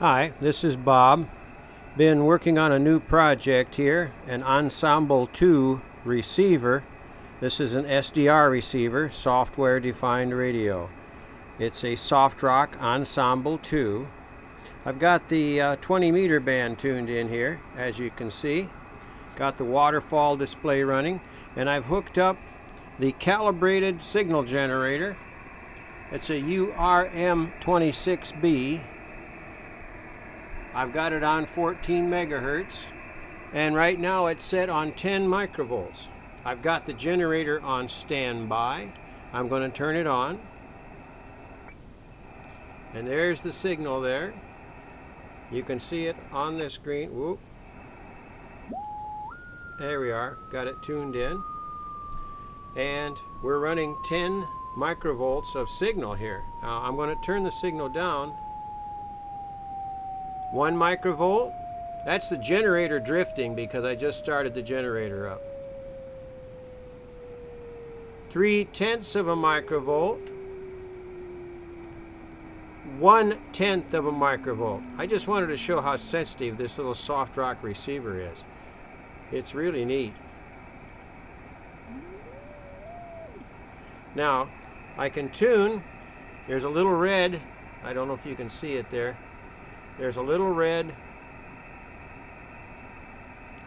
Hi, this is Bob. Been working on a new project here, an Ensemble 2 receiver. This is an SDR receiver, software defined radio. It's a Softrock Ensemble 2. I've got the uh, 20 meter band tuned in here, as you can see. Got the waterfall display running, and I've hooked up the calibrated signal generator. It's a URM26B I've got it on 14 megahertz and right now it's set on 10 microvolts. I've got the generator on standby. I'm going to turn it on. And there's the signal there. You can see it on the screen. Whoop. There we are. Got it tuned in. And we're running 10 microvolts of signal here. Now I'm going to turn the signal down one microvolt. That's the generator drifting because I just started the generator up. Three tenths of a microvolt. One tenth of a microvolt. I just wanted to show how sensitive this little Softrock receiver is. It's really neat. Now, I can tune. There's a little red. I don't know if you can see it there there's a little red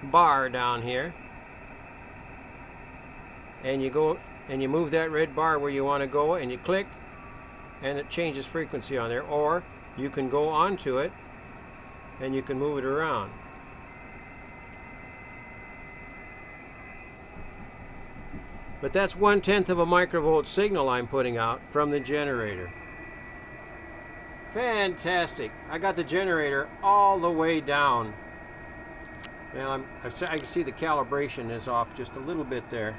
bar down here. And you go and you move that red bar where you want to go and you click and it changes frequency on there. Or you can go onto it and you can move it around. But that's one tenth of a microvolt signal I'm putting out from the generator Fantastic. I got the generator all the way down. And I'm, I can see the calibration is off just a little bit there.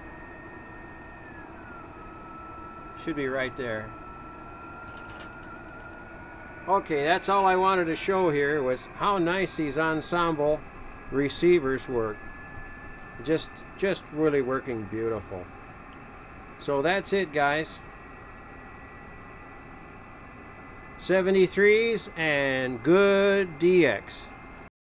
Should be right there. Okay, that's all I wanted to show here was how nice these ensemble receivers work. Just, just really working beautiful. So that's it, guys. 73s and good DX.